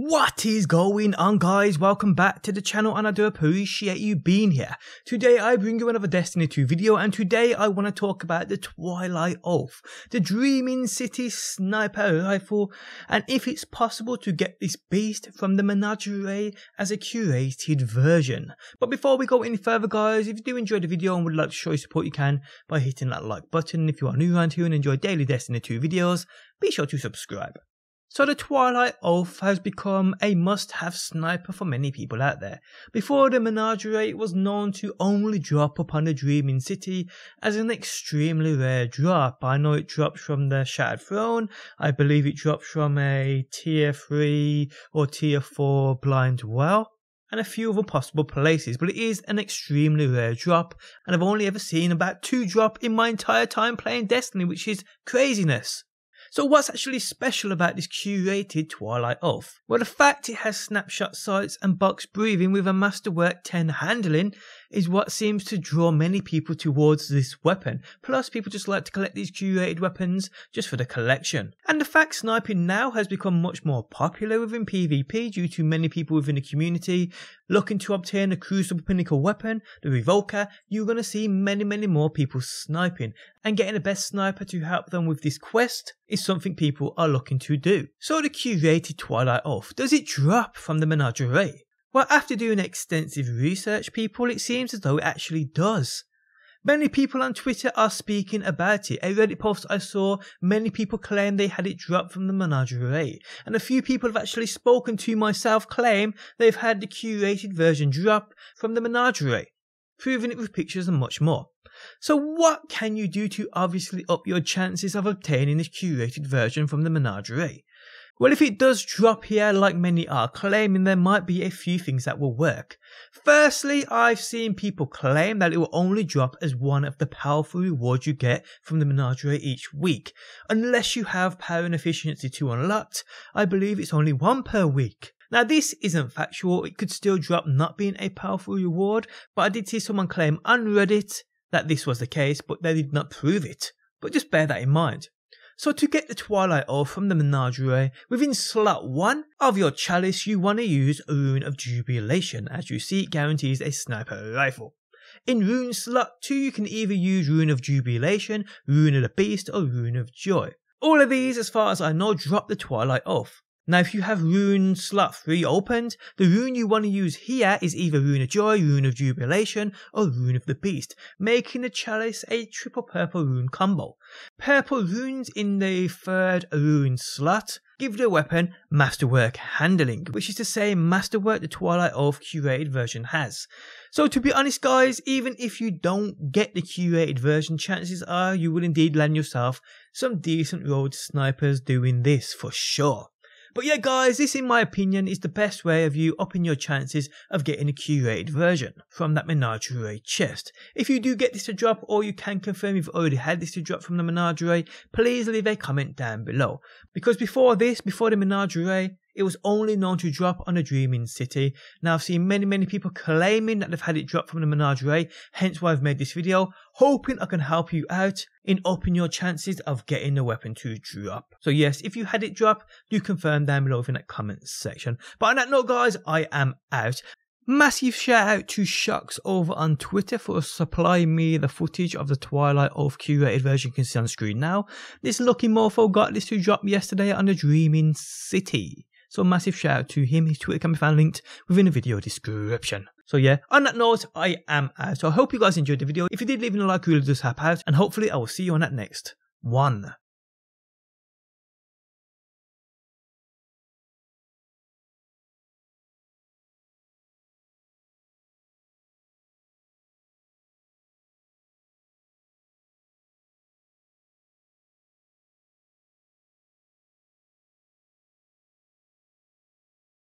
What is going on guys? Welcome back to the channel and I do appreciate you being here. Today I bring you another Destiny 2 video and today I want to talk about the Twilight Oath, the Dreaming City Sniper Rifle and if it's possible to get this beast from the Menagerie as a curated version. But before we go any further guys, if you do enjoy the video and would like to show your support you can by hitting that like button. If you are new around here and enjoy daily Destiny 2 videos, be sure to subscribe. So the Twilight Oath has become a must-have sniper for many people out there. Before the Menagerie, it was known to only drop upon the Dreaming City as an extremely rare drop. I know it drops from the Shattered Throne, I believe it drops from a tier 3 or tier 4 blind well and a few other possible places, but it is an extremely rare drop, and I've only ever seen about two drop in my entire time playing Destiny, which is craziness. So what's actually special about this curated Twilight Oath? Well, the fact it has snapshot sights and box breathing with a Masterwork 10 handling is what seems to draw many people towards this weapon. Plus, people just like to collect these curated weapons just for the collection. And the fact sniping now has become much more popular within PvP due to many people within the community looking to obtain the Crucible Pinnacle weapon, the Revoker, you're going to see many, many more people sniping. And getting the best sniper to help them with this quest is something people are looking to do. So the curated Twilight Oath, does it drop from the Menagerie? Well, after doing extensive research, people, it seems as though it actually does. Many people on Twitter are speaking about it. A Reddit post I saw, many people claim they had it dropped from the menagerie. And a few people have actually spoken to myself claim they've had the curated version drop from the menagerie, proving it with pictures and much more. So what can you do to obviously up your chances of obtaining this curated version from the menagerie? Well, if it does drop here, like many are claiming, there might be a few things that will work. Firstly, I've seen people claim that it will only drop as one of the powerful rewards you get from the menagerie each week. Unless you have power and efficiency 2 unlocked, I believe it's only one per week. Now this isn't factual, it could still drop not being a powerful reward, but I did see someone claim on Reddit that this was the case, but they did not prove it. But just bear that in mind. So to get the Twilight Oath from the Menagerie, within slot 1 of your chalice you want to use a Rune of Jubilation as you see it guarantees a sniper rifle. In Rune slot 2 you can either use Rune of Jubilation, Rune of the Beast or Rune of Joy. All of these as far as I know drop the Twilight Oath. Now, if you have rune slot 3 opened, the rune you want to use here is either Rune of Joy, Rune of Jubilation, or Rune of the Beast, making the chalice a triple purple rune combo. Purple runes in the third rune slot give the weapon Masterwork handling, which is the same Masterwork the Twilight Oath curated version has. So to be honest guys, even if you don't get the curated version, chances are you will indeed land yourself some decent road snipers doing this for sure. But yeah, guys, this in my opinion is the best way of you upping your chances of getting a curated version from that Menagerie chest. If you do get this to drop or you can confirm you've already had this to drop from the Menagerie, please leave a comment down below. Because before this, before the Menagerie, it was only known to drop on a Dreaming City. Now I've seen many many people claiming that they've had it drop from the Menagerie, hence why I've made this video, hoping I can help you out in upping your chances of getting the weapon to drop. So yes, if you had it drop, do confirm down below in that comment section. But on that note guys, I am out. Massive shout out to Shockzz over on Twitter for supplying me the footage of the Twilight Oath curated version you can see on screen now. This lucky morpho got this to drop yesterday on the Dreaming City. So massive shout out to him. His Twitter can be found linked within the video description. So yeah, on that note, I am out. So I hope you guys enjoyed the video. If you did, leave a like, really does help out. And hopefully I will see you on that next one.